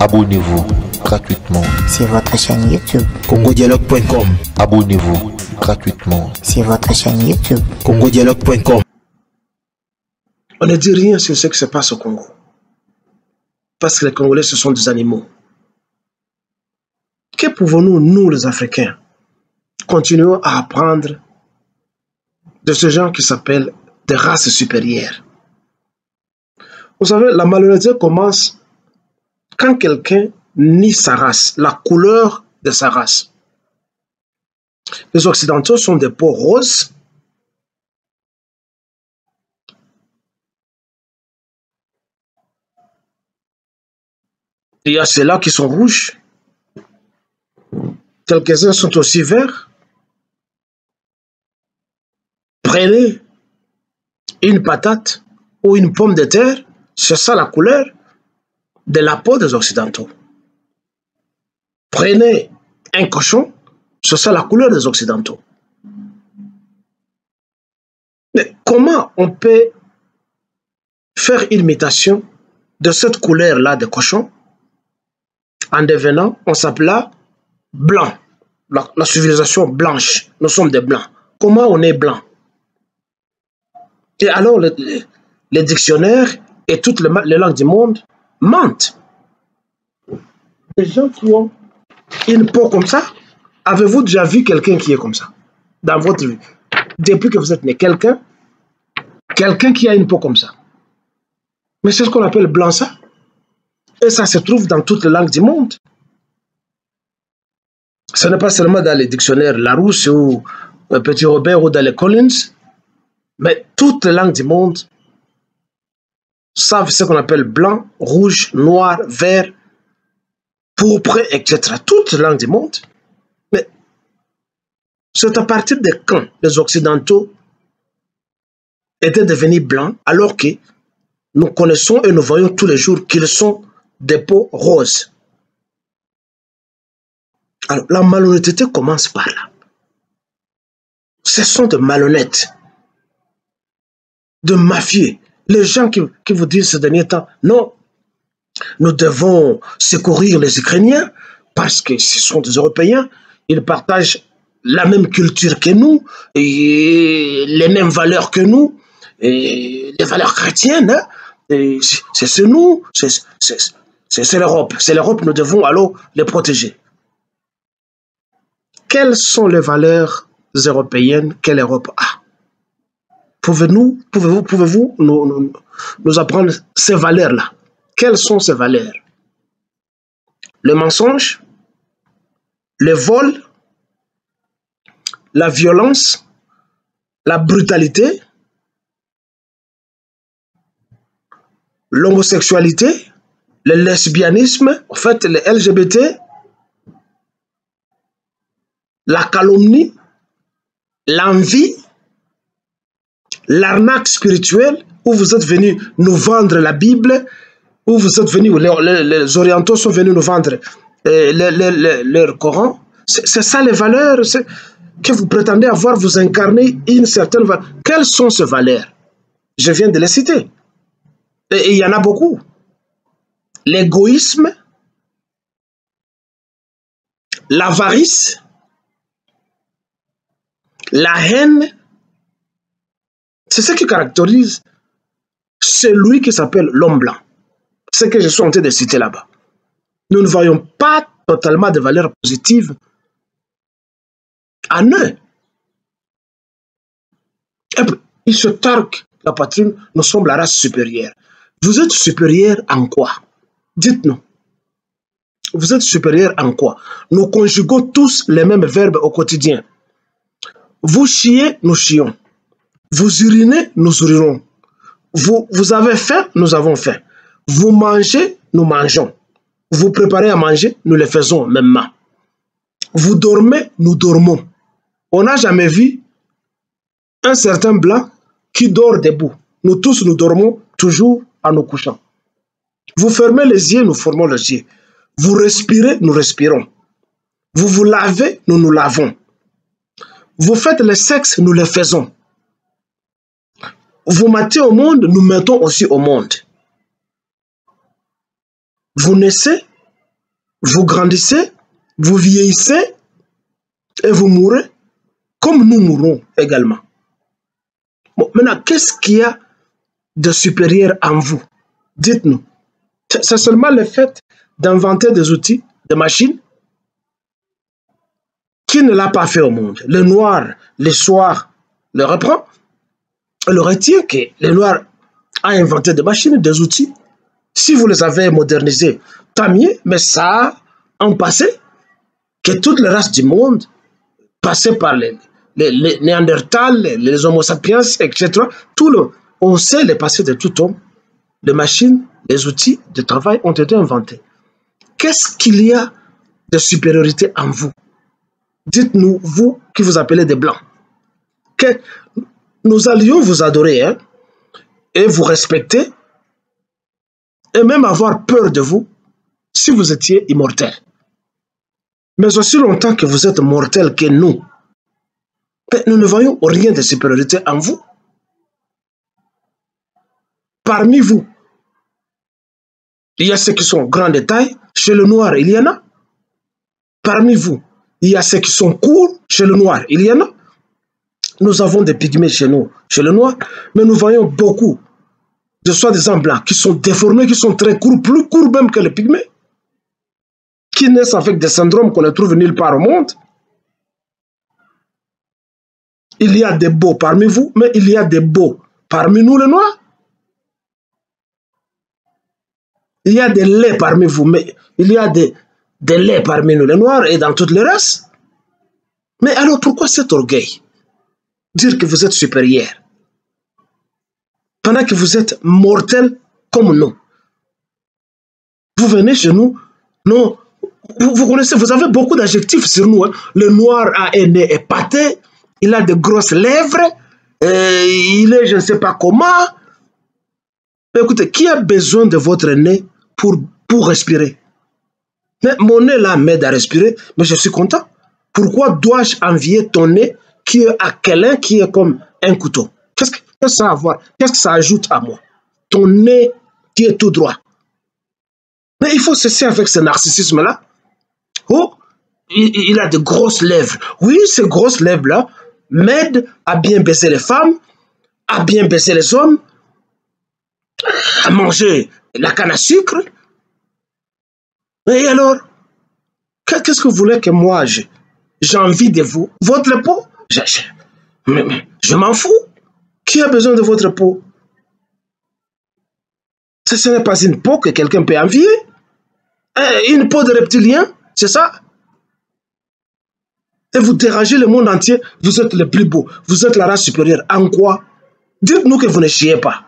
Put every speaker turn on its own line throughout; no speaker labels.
Abonnez-vous gratuitement.
sur votre chaîne YouTube.
congodialogue.com
Abonnez-vous gratuitement.
Sur votre chaîne YouTube.
congodialogue.com
On ne dit rien sur ce qui se passe au Congo. Parce que les Congolais, ce sont des animaux. Que pouvons-nous, nous les Africains, continuer à apprendre de ce genre qui s'appelle des races supérieures? Vous savez, la malhonnêteté commence quand quelqu'un nie sa race, la couleur de sa race. Les Occidentaux sont des peaux roses, Il y a ceux-là qui sont rouges. Quelques-uns sont aussi verts. Prenez une patate ou une pomme de terre, c'est ça la couleur de la peau des Occidentaux. Prenez un cochon, c'est ça la couleur des Occidentaux. Mais comment on peut faire imitation de cette couleur-là de cochon en devenant, on s'appela blanc. La, civilisation blanche. Nous sommes des blancs. Comment on est blanc? Et alors, le- le- les dictionnaires et toutes les langues du monde mentent. Les gens qui ont une peau comme ça, avez-vous déjà vu quelqu'un qui est comme ça dans votre vie? Depuis que vous êtes né, quelqu'un Quelqu'un qui a une peau comme ça. Mais c'est ce qu'on appelle blanc, ça. Et ça se trouve dans toutes les langues du monde. Ce n'est pas seulement dans les dictionnaires Larousse ou euh, Petit Robert ou dans les Collins, mais toutes les langues du monde savent ce qu'on appelle blanc, rouge, noir, vert, pourpre, etc. Toutes les langues du monde. Mais c'est à partir de quand les Occidentaux étaient devenus blancs alors que nous connaissons et nous voyons tous les jours qu'ils sont des peaux roses. Alors, la malhonnêteté commence par là. Ce sont des malhonnêtes, de mafieux. Les gens qui, vous disent ces derniers temps, non, nous devons secourir les Ukrainiens parce que ce sont des Européens, ils partagent la même culture que nous, et les mêmes valeurs que nous, les valeurs chrétiennes. hein. C'est- nous, c'est l'Europe. C'est l'Europe, nous devons alors les protéger. Quelles sont les valeurs européennes que l'Europe a? Pouvez-vous, nous- nous apprendre ces valeurs-là? Quelles sont ces valeurs? Le mensonge, le vol, la violence, la brutalité, l'homosexualité, le lesbianisme, en fait, le LGBT, la calomnie, l'envie, l'arnaque spirituelle, où vous êtes venus nous vendre la Bible, où vous êtes venus, les, les- orientaux sont venus nous vendre euh, le- le- le- leur Coran. C'est ça les valeurs que vous prétendez avoir, vous incarnez une certaine valeur. Quelles sont ces valeurs? Je viens de les citer. Et il y en a beaucoup. L'égoïsme, l'avarice, la haine, c'est ce qui caractérise celui qui s'appelle l'homme blanc. Ce que je suis en train de citer là-bas. Nous ne voyons pas totalement de valeurs positives en eux. Et ils se targuent la patrie, nous sommes la race supérieure. Vous êtes supérieur en quoi? Dites-nous. Vous êtes supérieur en quoi? Nous conjuguons tous les mêmes verbes au quotidien. Vous chiez, nous chions. Vous urinez, nous urinons. Vous, vous avez faim, nous avons faim. Vous mangez, nous mangeons. Vous préparez à manger, nous le faisons mêmement. Vous dormez, nous dormons. On n'a jamais vu un certain blanc qui dort debout. Nous tous, nous dormons toujours en nous couchant. Vous fermez les yeux, nous fermons les yeux. Vous respirez, nous respirons. Vous vous lavez, nous nous lavons. Vous faites le sexe, nous le faisons. Vous mettez au monde, nous mettons aussi au monde. Vous naissez, vous grandissez, vous vieillissez et vous mourrez, comme nous mourrons également. Maintenant, qu'est-ce qu'il y a de supérieur en vous? Dites-nous. C'est seulement le fait d'inventer des outils, des machines, qui ne l'a pas fait au monde. Le noir, le soir, le reprend, le retient que le noir a inventé des machines, des outils. Si vous les avez modernisés, tant mieux, mais ça a un passé que toute les races du monde passaient par les, les, les Néandertals, les, les Homo sapiens, etc. Tout le, on sait le passé de tout homme. Les machines, les outils de travail ont été inventés. Qu'est-ce qu'il y a de supériorité en vous? Dites-nous, vous qui vous appelez des Blancs, nous allions vous adorer hein, et vous respecter et même avoir peur de vous si vous étiez immortel. Mais aussi longtemps que vous êtes mortel que nous, nous ne voyons rien de supériorité en vous. Parmi vous, il y a ceux qui sont grands de taille, chez le noir, il y en a. Parmi vous, il y a ceux qui sont courts, chez le noir, il y en a. Nous avons des pygmées chez nous, chez le noir, mais nous voyons beaucoup de soi-disant blancs qui sont déformés, qui sont très courts, plus courts même que les pygmées, qui naissent avec des syndromes qu'on ne trouve nulle part au monde. Il y a des beaux parmi vous, mais il y a des beaux parmi nous, les noirs. Il y a des laits parmi vous, mais il y a des, des laits parmi nous, les noirs, et dans toutes les races. Mais alors pourquoi cet orgueil? Dire que vous êtes supérieur, pendant que vous êtes mortel comme nous. Vous venez chez nous, non, vous, vous connaissez, vous avez beaucoup d'adjectifs sur nous. hein. Le noir a un nez épaté, il a de grosses lèvres, euh, il est je ne sais pas comment. Écoutez, qui a besoin de votre nez pour, pour respirer? Mais mon nez là m'aide à respirer, mais je suis content. Pourquoi dois-je envier ton nez qui est à quelqu'un qui est comme un couteau Qu'est-ce que ça a à voir Qu'est-ce que ça ajoute à moi? Ton nez qui est tout droit. Mais il faut cesser avec ce narcissisme-là. Oh, il, il a de grosses lèvres. Oui, ces grosses lèvres-là m'aident à bien baisser les femmes, à bien baisser les hommes, à manger la canne à sucre. Et alors, que- qu'est-ce que vous voulez que moi j'ai j'ai envie de vous Votre peau? Je, je- je m'en fous. Qui a besoin de votre peau? Ce n'est pas une peau que quelqu'un peut envier. Eh, Une peau de reptilien, c'est ça? Et vous dérangez le monde entier, vous êtes le plus beau, vous êtes la race supérieure. En quoi? Dites-nous que vous ne chiez pas.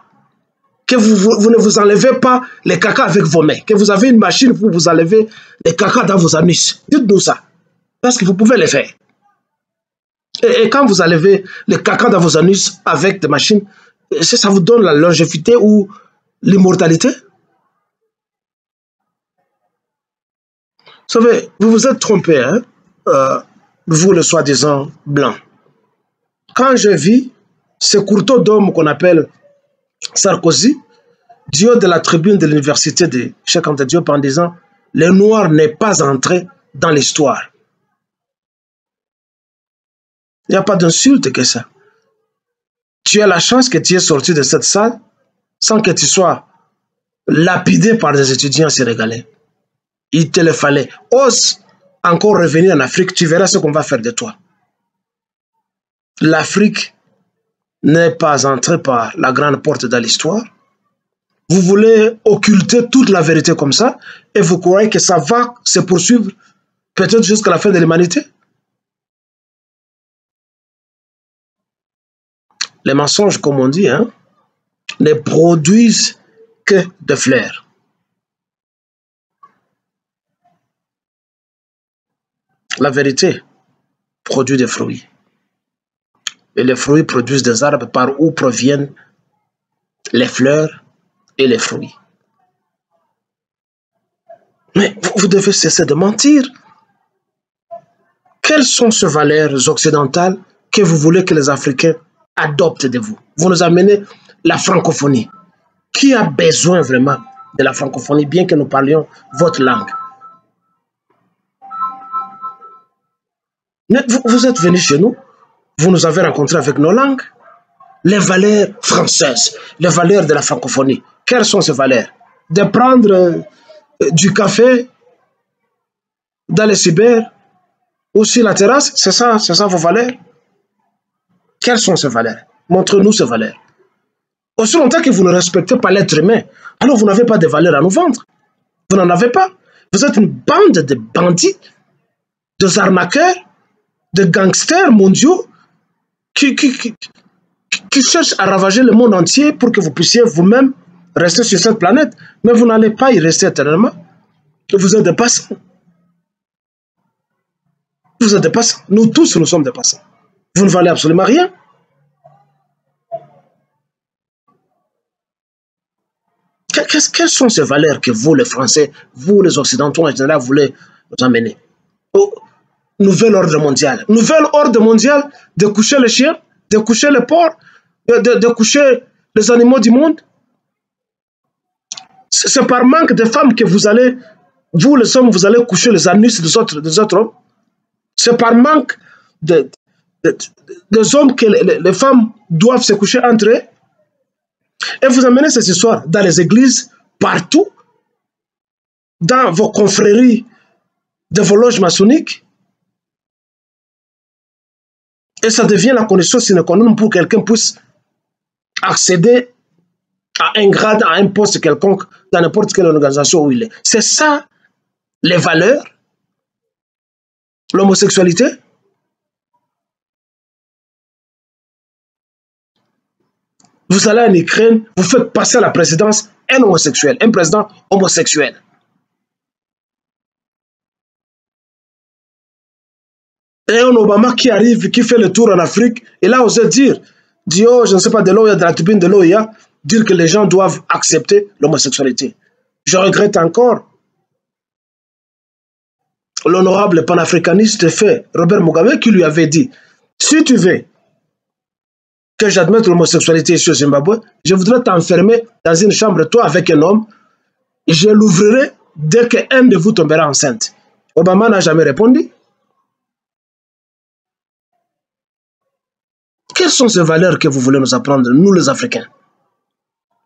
Que vous, vous- vous ne vous enlevez pas les caca avec vos mains. Que vous avez une machine pour vous enlever les caca dans vos anus. Dites-nous ça. Parce que vous pouvez le faire. Et, quand vous enlevez le caca dans vos anus avec des machines, ça vous donne la longévité ou l'immortalité? Vous savez, vous vous êtes trompé, hein? Euh, vous le soi-disant blanc. Quand je vis ce courteau d'homme qu'on appelle Sarkozy, Dieu de la tribune de l'université de Cheikh Anta Diop en disant le noir n'est pas entré dans l'histoire. Il n'y a pas d'insulte que ça. Tu as la chance que tu es sorti de cette salle sans que tu sois lapidé par des étudiants sénégalais. Il te le fallait. Ose encore revenir en Afrique, tu verras ce qu'on va faire de toi. L'Afrique n'est pas entrée par la grande porte de l'histoire. Vous voulez occulter toute la vérité comme ça et vous croyez que ça va se poursuivre peut-être jusqu'à la fin de l'humanité? Les mensonges, comme on dit, hein, ne produisent que des fleurs. La vérité produit des fruits. Et les fruits produisent des arbres par où proviennent les fleurs et les fruits. Mais vous devez cesser de mentir. Quelles sont ces valeurs occidentales que vous voulez que les Africains adopte de vous. Vous nous amenez la francophonie. Qui a besoin vraiment de la francophonie, bien que nous parlions votre langue? Vous, êtes venus chez nous, vous nous avez rencontrés avec nos langues, les valeurs françaises, les valeurs de la francophonie. Quelles sont ces valeurs? De prendre euh, du café dans les cyber ou sur la terrasse, c'est ça, c'est ça vos valeurs? Quelles sont ces valeurs? Montrez-nous ces valeurs. Aussi longtemps que vous ne respectez pas l'être humain, alors vous n'avez pas de valeurs à nous vendre. Vous n'en avez pas. Vous êtes une bande de bandits, de arnaqueurs, de gangsters mondiaux qui, qui, qui, qui cherchent à ravager le monde entier pour que vous puissiez vous-même rester sur cette planète. Mais vous n'allez pas y rester éternellement. Vous êtes des passants. Vous êtes des passants. Nous tous, nous sommes des passants. Vous ne valez absolument rien. quelles sont ces valeurs que vous, les Français, vous, les Occidentaux en général, voulez nous amener Au nouvel ordre mondial. Nouvel ordre mondial de coucher les chiens, de coucher les porcs, de, coucher les animaux du monde. C'est par manque de femmes que vous allez, vous les hommes, vous allez coucher les anus autres, des autres hommes. C'est par manque de, des hommes que les, les femmes doivent se coucher entre eux. Et vous amenez cette histoire dans les églises, partout, dans vos confréries de vos loges maçonniques. Et ça devient la condition sine qua non pour que quelqu'un puisse accéder à un grade, à un poste quelconque dans n'importe quelle organisation où il est. C'est ça les valeurs, l'homosexualité. Vous allez en Ukraine, vous faites passer à la présidence un homosexuel, un président homosexuel. Et un Obama qui arrive, qui fait le tour en Afrique, et là, osé dire, oh, je ne sais pas de l'eau, il y a de la tribune de l'eau, il y a, dire que les gens doivent accepter l'homosexualité. Je regrette encore l'honorable panafricaniste fait Robert Mugabe qui lui avait dit, si tu veux que j'admette l'homosexualité ici au Zimbabwe, je voudrais t'enfermer dans une chambre, toi avec un homme, et je l'ouvrirai dès qu'un de vous tombera enceinte. Obama n'a jamais répondu. Quelles sont ces valeurs que vous voulez nous apprendre, nous les Africains?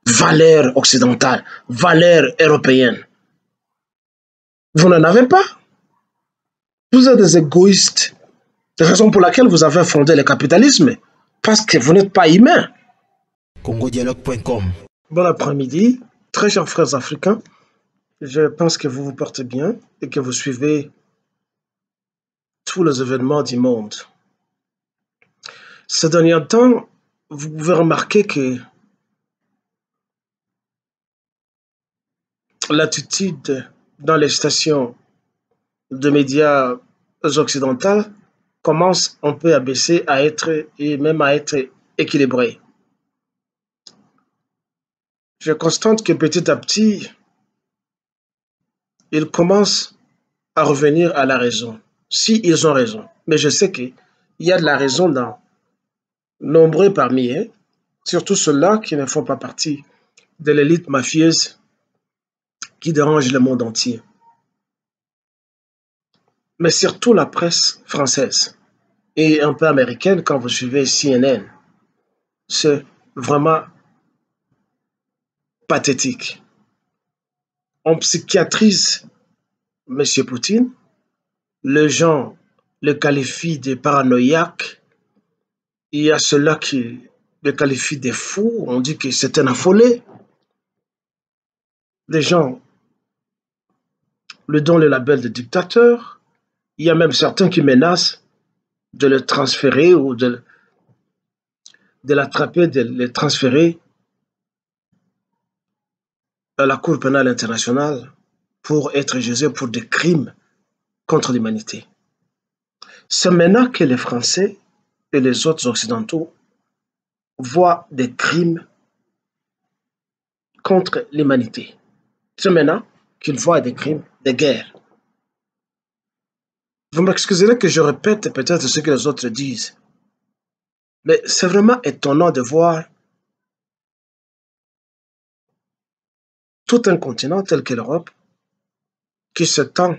Valeurs occidentales, valeurs européennes. Vous n'en avez pas? Vous êtes des égoïstes. C'est la raison pour laquelle vous avez fondé le capitalisme parce que vous n'êtes pas humain.
CongoDialogue.com
Bon après-midi, très chers frères africains. Je pense que vous vous portez bien et que vous suivez tous les événements du monde. Ces derniers temps, vous pouvez remarquer que l'attitude dans les stations de médias occidentales commence un peu à baisser, à être et même à être équilibré. Je constate que petit à petit, ils commencent à revenir à la raison, si ils ont raison. Mais je sais qu'il y a de la raison dans nombreux parmi eux, surtout ceux-là qui ne font pas partie de l'élite mafieuse qui dérange le monde entier mais surtout la presse française et un peu américaine quand vous suivez CNN. C'est vraiment pathétique. On psychiatrise M. Poutine. Les gens le qualifient de paranoïaque. Il y a ceux-là qui le qualifient de fou. On dit que c'est un affolé. Les gens le donnent le label de dictateur. Il y a même certains qui menacent de le transférer ou de, l'attraper, de le transférer à la Cour pénale internationale pour être jugé pour des crimes contre l'humanité. C'est maintenant que les Français et les autres Occidentaux voient des crimes contre l'humanité. C'est maintenant qu'ils voient des crimes de guerre. Vous m'excuserez que je répète peut-être ce que les autres disent, mais c'est vraiment étonnant de voir tout un continent tel que l'Europe qui s'étend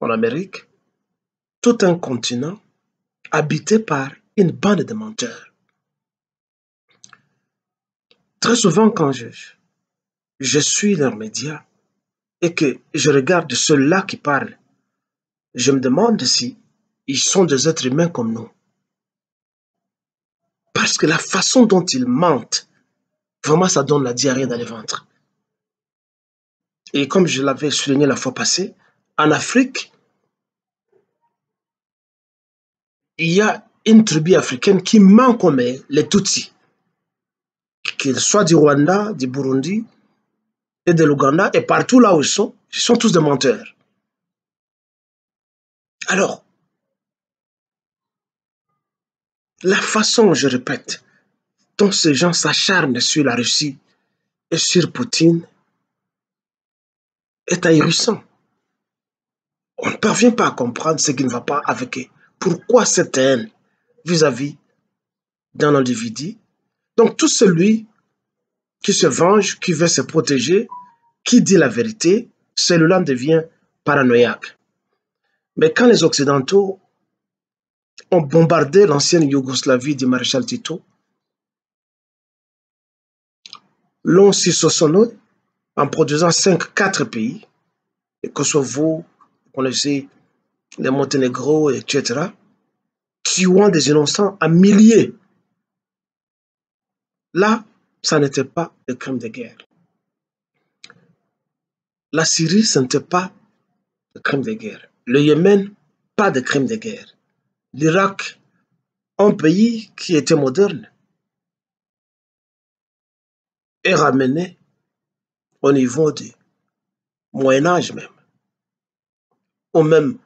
en Amérique tout un continent habité par une bande de menteurs. Très souvent, quand je, je suis leurs médias et que je regarde ceux-là qui parlent, je me demande si ils sont des êtres humains comme nous. Parce que la façon dont ils mentent, vraiment, ça donne la diarrhée dans les ventres. Et comme je l'avais souligné la fois passée, en Afrique, il y a une tribu africaine qui ment comme les Tutsis, qu'ils soient du Rwanda, du Burundi et de l'Ouganda, et partout là où ils sont, ils sont tous des menteurs. Alors, la façon, je répète, dont ces gens s'acharnent sur la Russie et sur Poutine est ahurissant. On ne parvient pas à comprendre ce qui ne va pas avec eux. Pourquoi cette haine vis-à-vis d'un individu? Donc tout celui qui se venge, qui veut se protéger, qui dit la vérité, celui-là devient paranoïaque. Mais quand les Occidentaux ont bombardé l'ancienne Yougoslavie du maréchal Tito, l'ont saussonné en produisant 5-4 pays, le Kosovo, vous connaissez, le Monténégro, etc., tuant des innocents à milliers. Là, ça n'était pas de crime de guerre. La Syrie, ce n'était pas de crime de guerre. Le Yémen, pas de crime de guerre. L'Irak, un pays qui était moderne, est ramené au niveau du Moyen Âge même, ou même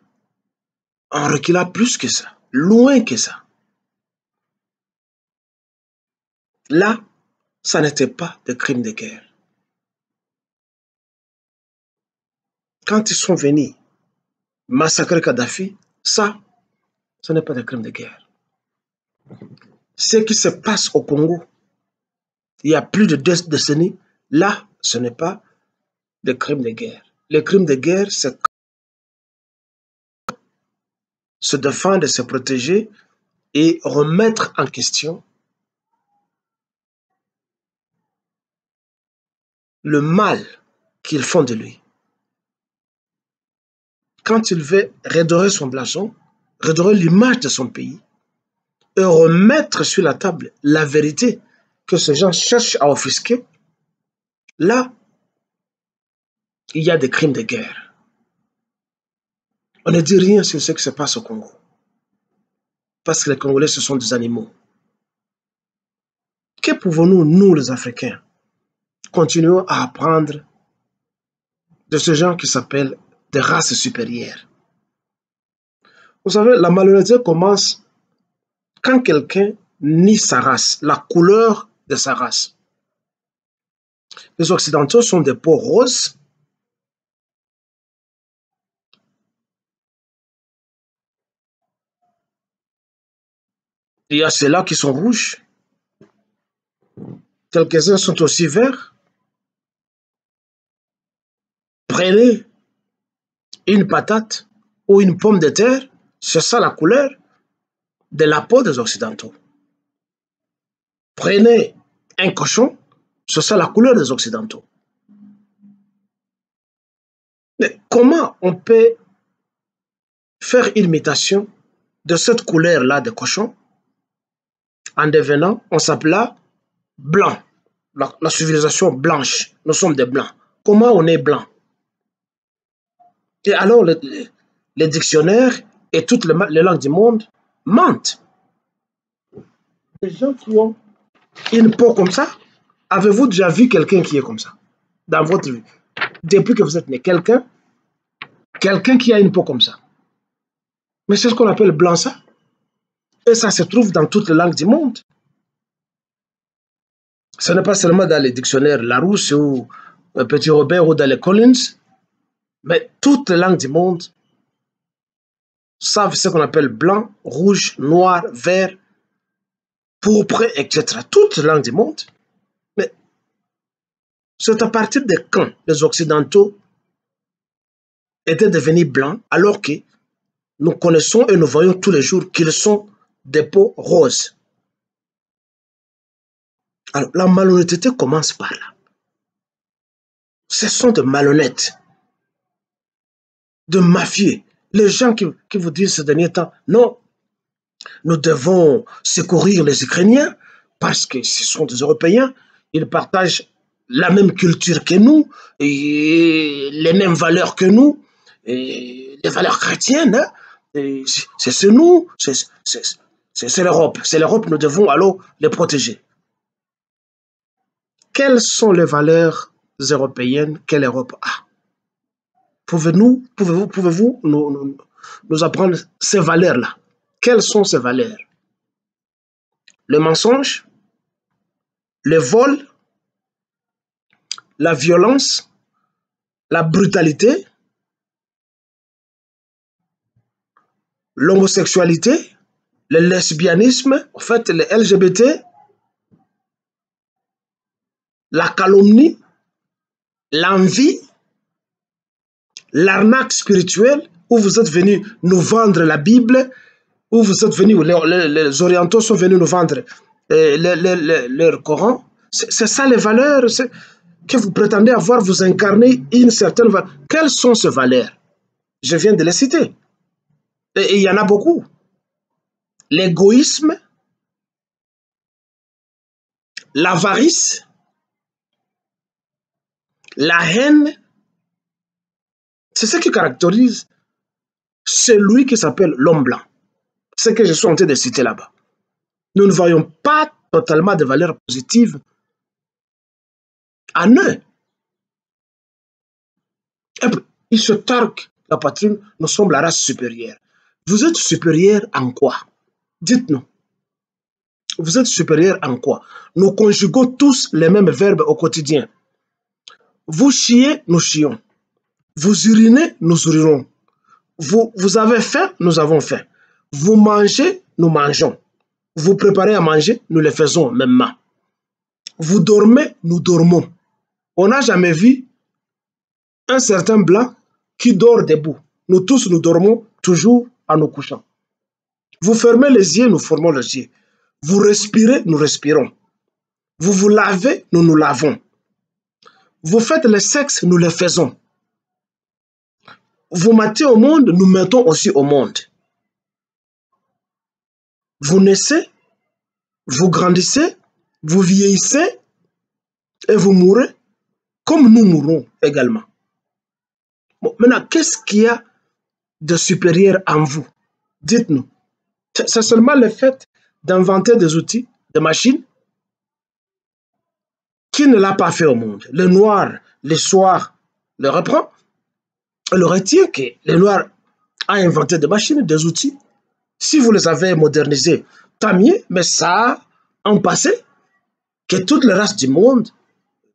en reculant plus que ça, loin que ça. Là, ça n'était pas de crime de guerre. Quand ils sont venus massacrer Kadhafi, ça, ce n'est pas de crime de guerre. Ce qui se passe au Congo, il y a plus de deux décennies, là, ce n'est pas de crime de guerre. Le crime de guerre, c'est se défendre, se protéger et remettre en question le mal qu'ils font de lui. Quand il veut redorer son blason, redorer l'image de son pays et remettre sur la table la vérité que ces gens cherchent à offusquer, là, il y a des crimes de guerre. On ne dit rien sur ce qui se passe au Congo. Parce que les Congolais, ce sont des animaux. Que pouvons-nous, nous les Africains, continuer à apprendre de ces gens qui s'appellent des races supérieures Vous savez, la malhonnêteté commence quand quelqu'un nie sa race, la couleur de sa race. Les Occidentaux sont des peaux roses. Il y a ceux-là qui sont rouges. Quelques-uns sont aussi verts. Prenez une patate ou une pomme de terre, c'est ça la couleur de la peau des Occidentaux. Prenez un cochon, c'est ça la couleur des Occidentaux. Mais comment on peut faire imitation de cette couleur-là de cochon en devenant, on s'appela blanc, la, la, civilisation blanche. Nous sommes des blancs. Comment on est blanc? Et alors, les, dictionnaires et toutes les, langues du monde mentent. Les gens qui ont une peau comme ça, avez-vous déjà vu quelqu'un qui est comme ça? Dans votre vie Depuis que vous êtes né, quelqu'un quelqu'un qui a une peau comme ça. Mais c'est ce qu'on appelle blanc ça. Et ça se trouve dans toutes les langues du monde. Ce n'est pas seulement dans les dictionnaires Larousse ou Petit Robert ou dans les Collins, mais toutes les langues du monde savent ce qu'on appelle blanc, rouge, noir, vert, pourpre, etc. Toutes les langues du monde. Mais c'est à partir de quand les Occidentaux étaient devenus blancs alors que nous connaissons et nous voyons tous les jours qu'ils sont des peaux roses. Alors, la malhonnêteté commence par là. Ce sont de malhonnêtes, de mafieux. Les gens qui, vous disent ces derniers temps, non, nous devons secourir les Ukrainiens parce que ce sont des Européens, ils partagent la même culture que nous, et les mêmes valeurs que nous, les valeurs chrétiennes. hein. C'est nous, c'est l'Europe. C'est l'Europe, nous devons alors les protéger. Quelles sont les valeurs européennes que l'Europe a? Pouvez-vous, nous, nous apprendre ces valeurs-là? Quelles sont ces valeurs? Le mensonge, le vol, la violence, la brutalité, l'homosexualité, le lesbianisme, en fait, le LGBT, la calomnie, l'envie, l'arnaque spirituelle, où vous êtes venus nous vendre la Bible, où vous êtes venus, les, les- orientaux sont venus nous vendre euh, le- le- le- leur Coran. C'est ça les valeurs que vous prétendez avoir, vous incarnez une certaine valeur. Quelles sont ces valeurs? Je viens de les citer. Et il y en a beaucoup. L'égoïsme, l'avarice, la haine, c'est ce qui caractérise celui qui s'appelle l'homme blanc. Ce que je suis en train de citer là-bas. Nous ne voyons pas totalement de valeurs positives en eux. Et puis, ils se targuent la patrie, nous sommes la race supérieure. Vous êtes supérieur en quoi? Dites-nous. Vous êtes supérieur en quoi? Nous conjuguons tous les mêmes verbes au quotidien. Vous chiez, nous chions. Vous urinez, nous urinons. Vous, vous avez faim, nous avons faim. Vous mangez, nous mangeons. Vous préparez à manger, nous le faisons mêmement. Vous dormez, nous dormons. On n'a jamais vu un certain blanc qui dort debout. Nous tous, nous dormons toujours en nous couchant. Vous fermez les yeux, nous fermons les yeux. Vous respirez, nous respirons. Vous vous lavez, nous nous lavons. Vous faites le sexe, nous le faisons. Vous mettez au monde, nous mettons aussi au monde. Vous naissez, vous grandissez, vous vieillissez et vous mourrez comme nous mourrons également. Maintenant, qu'est-ce qu'il y a de supérieur en vous? Dites-nous. C'est seulement le fait d'inventer des outils, des machines, qui ne l'a pas fait au monde. Le noir, le soir, le reprend, le retient que le noir a inventé des machines, des outils. Si vous les avez modernisés, tant mieux, mais ça a passé que toutes les races du monde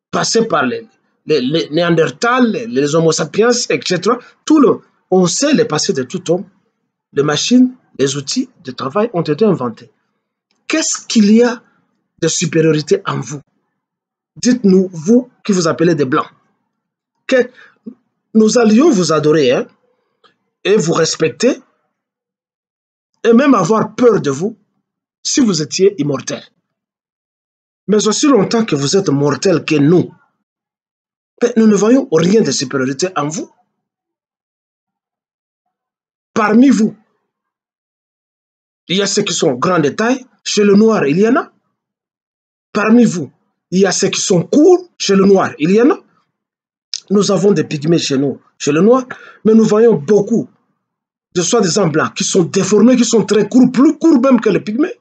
passaient par les, les, les Néandertals, les, les Homo sapiens, etc. Tout le, on sait le passé de tout homme. Les machines, les outils de travail ont été inventés. Qu'est-ce qu'il y a de supériorité en vous? Dites-nous, vous qui vous appelez des Blancs, nous allions vous adorer hein, et vous respecter et même avoir peur de vous si vous étiez immortel. Mais aussi longtemps que vous êtes mortel que nous, nous ne voyons rien de supériorité en vous. Parmi vous, il y a ceux qui sont grands de taille, chez le noir, il y en a. Parmi vous, il y a ceux qui sont courts, chez le noir, il y en a. Nous avons des pygmées chez nous, chez le noir, mais nous voyons beaucoup de soi-disant blancs qui sont déformés, qui sont très courts, plus courts même que les pygmées,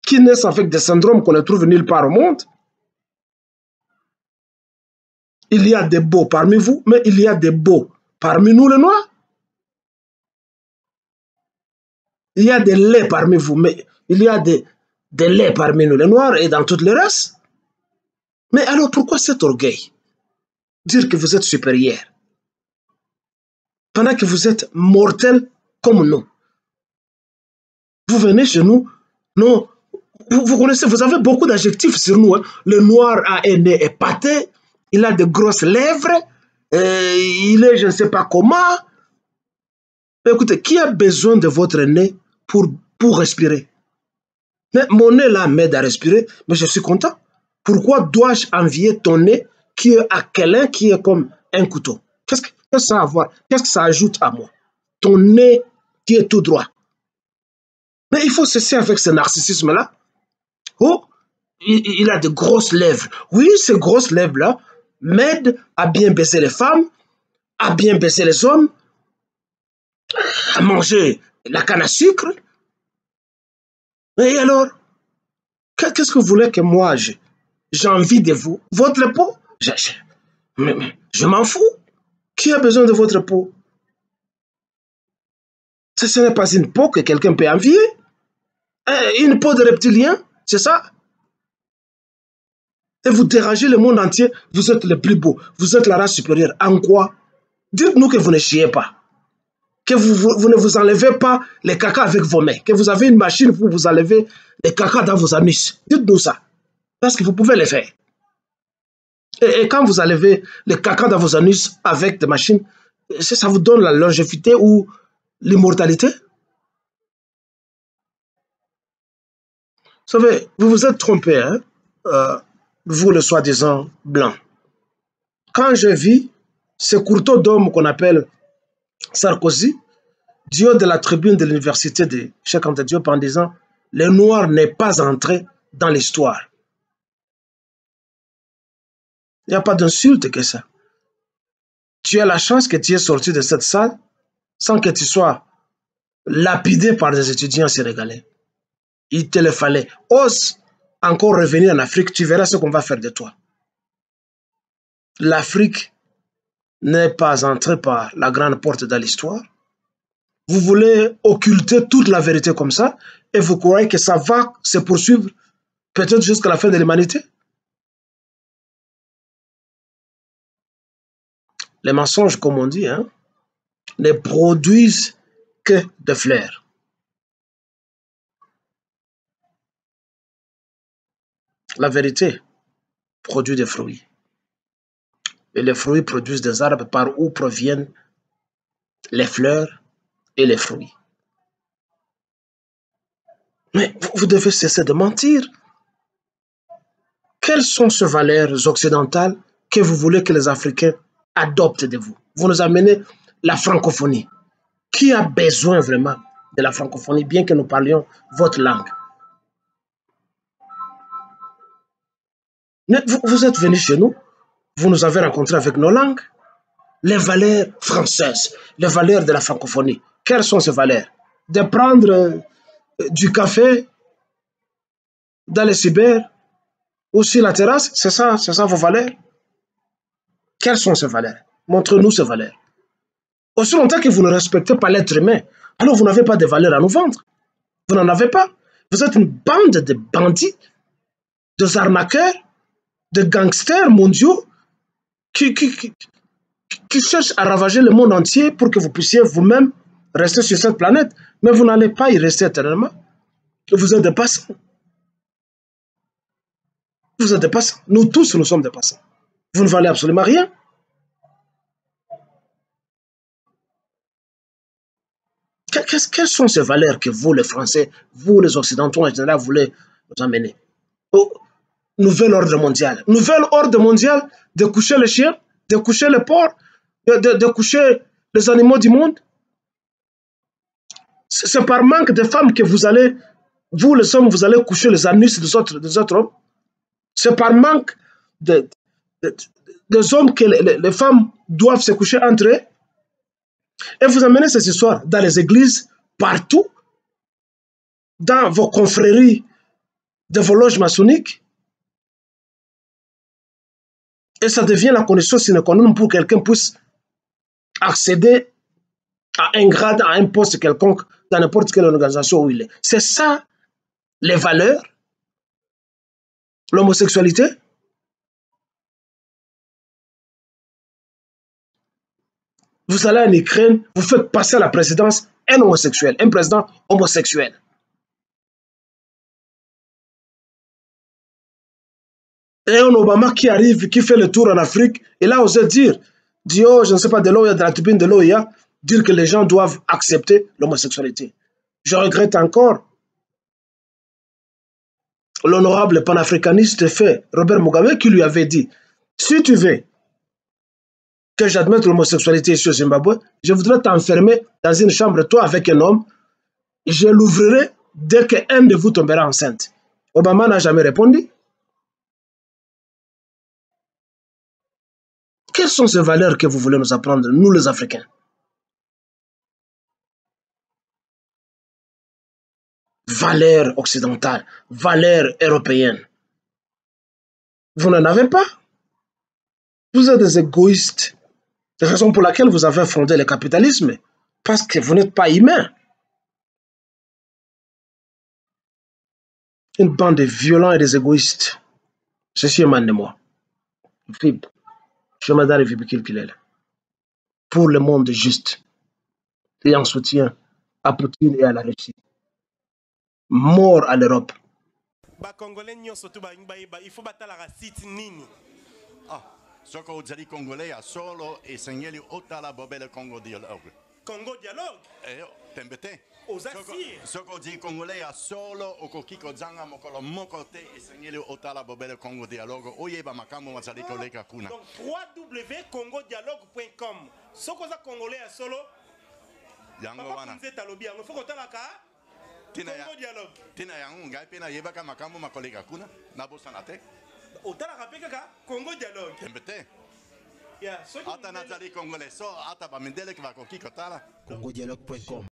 qui naissent avec des syndromes qu'on ne trouve nulle part au monde. Il y a des beaux parmi vous, mais il y a des beaux parmi nous, les noirs. Il y a des laits parmi vous, mais il y a des, des laits parmi nous, les noirs, et dans toutes les races. Mais alors pourquoi cet orgueil? Dire que vous êtes supérieur, pendant que vous êtes mortel comme nous. Vous venez chez nous, non, vous, connaissez, vous avez beaucoup d'adjectifs sur nous. hein. Le noir a un nez épaté, il a de grosses lèvres, euh, il est je ne sais pas comment. Écoutez, qui a besoin de votre nez pour, pour respirer? Mais Mon nez là m'aide à respirer, mais je suis content. Pourquoi dois-je envier ton nez qui est à quelqu'un qui est comme un couteau Qu'est-ce que ça a à voir Qu'est-ce que ça ajoute à moi? Ton nez qui est tout droit. Mais il faut cesser avec ce narcissisme-là. Oh, il, a de grosses lèvres. Oui, ces grosses lèvres-là m'aident à bien baisser les femmes, à bien baisser les hommes, à manger la canne à sucre. Et alors, qu'est-ce que vous voulez que moi J'ai envie de vous. Votre peau? Je, mais je m'en fous. Qui a besoin de votre peau? Ce ce n'est pas une peau que quelqu'un peut envier. Euh, Une peau de reptilien, c'est ça? Et vous dérangez le monde entier. Vous êtes le plus beau. Vous êtes la race supérieure. En quoi? Dites-nous que vous ne chiez pas. Que vous, vous- vous ne vous enlevez pas les caca avec vos mains. Que vous avez une machine pour vous enlever les caca dans vos anus. Dites-nous ça. Parce que vous pouvez le faire. Et, quand vous enlevez les caca dans vos anus avec des machines, ça vous donne la longévité ou l'immortalité? Vous savez, vous vous êtes trompé, hein? Euh, vous le soi-disant blanc. Quand je vis ce courteau d'homme qu'on appelle Sarkozy, haut de la tribune de l'université de Cheikh Anta Diop en disant le noir n'est pas entré dans l'histoire. Il n'y a pas d'insulte que ça. Tu as la chance que tu es sorti de cette salle sans que tu sois lapidé par des étudiants sénégalais. Il te le fallait. Ose encore revenir en Afrique, tu verras ce qu'on va faire de toi. L'Afrique n'est pas entrée par la grande porte de l'histoire. Vous voulez occulter toute la vérité comme ça et vous croyez que ça va se poursuivre peut-être jusqu'à la fin de l'humanité? Les mensonges, comme on dit, hein, ne produisent que des fleurs. La vérité produit des fruits. Et les fruits produisent des arbres par où proviennent les fleurs et les fruits. Mais vous- vous devez cesser de mentir. Quelles sont ces valeurs occidentales que vous voulez que les Africains adoptent de vous Vous nous amenez la francophonie. Qui a besoin vraiment de la francophonie, bien que nous parlions votre langue? Vous êtes venus chez nous, vous nous avez rencontrés avec nos langues, les valeurs françaises, les valeurs de la francophonie. Quelles sont ces valeurs? De prendre euh, du café dans les cyber ou sur la terrasse, c'est ça, c'est ça vos valeurs? Quelles sont ces valeurs? Montrez-nous ces valeurs. Aussi longtemps que vous ne respectez pas l'être humain, alors vous n'avez pas de valeurs à nous vendre. Vous n'en avez pas. Vous êtes une bande de bandits, de arnaqueurs, de gangsters mondiaux qui, qui, qui, qui cherchent à ravager le monde entier pour que vous puissiez vous-même rester sur cette planète. Mais vous n'allez pas y rester éternellement. Vous êtes des passants. Vous êtes des passants. Nous tous, nous sommes des passants. Vous ne valez absolument rien. Quelles sont ces valeurs que vous, les Français, vous, les Occidentaux en général, voulez nous amener nouvel ordre mondial? Nouvel ordre mondial de coucher les chiens, de coucher les porcs, de, de- coucher les animaux du monde? C'est par manque de femmes que vous allez, vous les hommes, vous allez coucher les anus des autres, des autres hommes? C'est par manque de- des hommes que les, femmes doivent se coucher entre eux. Et vous amenez ces histoires dans les églises, partout, dans vos confréries de vos loges maçonniques. Et ça devient la condition sine qua non pour que quelqu'un puisse accéder à un grade, à un poste quelconque dans n'importe quelle organisation où il est. C'est ça les valeurs, l'homosexualité. Vous allez en Ukraine, vous faites passer la présidence un homosexuel, un président homosexuel. Et un Obama qui arrive, qui fait le tour en Afrique, et là, osé dire, dit, oh, je ne sais pas de l'OIA, de la tribune de l'OIA, dire que les gens doivent accepter l'homosexualité. Je regrette encore l'honorable panafricaniste fait Robert Mugabe qui lui avait dit si tu veux que j'admette l'homosexualité ici au Zimbabwe, je voudrais t'enfermer dans une chambre, toi avec un homme, je l'ouvrirai dès qu'un de vous tombera enceinte. Obama n'a jamais répondu. Quelles sont ces valeurs que vous voulez nous apprendre, nous les Africains? Valeurs occidentales, valeurs européennes. Vous n'en avez pas? Vous êtes des égoïstes. La raison pour laquelle vous avez fondé le capitalisme, parce que vous n'êtes pas humain. Une bande de violents et des égoïstes. Ceci émane de moi. Vib. Je m'adore Vib Kilkilel. Pour le monde juste. Et en soutien à Poutine et à la Russie. Mort à l'Europe.
Ah, soki ozali congolais ya solo esengeli otala bobele congo dialogue.
Congo dialogue?
Eyo tembe te.
Oza
Soko- ozali congolais ya solo okoki kozanga mokolo moko te esengeli otala bobele congo dialogue. Oyeba makambo bazali koleka kuna.
donc www.congodialogue.com soki oza congolais ya solo
yango wana.
Kunzeta alobi yango fo kotalaka
tina ya-
congo dialogue.
tina yango ngai mpe nayebaka makambo makoleka kuna. Nabosana te
otalaka mpe kaka congo dialogue.
Tembe te. Ata nazali congolais so ata bamindeleki bakoki kotala.
Congodialogue.com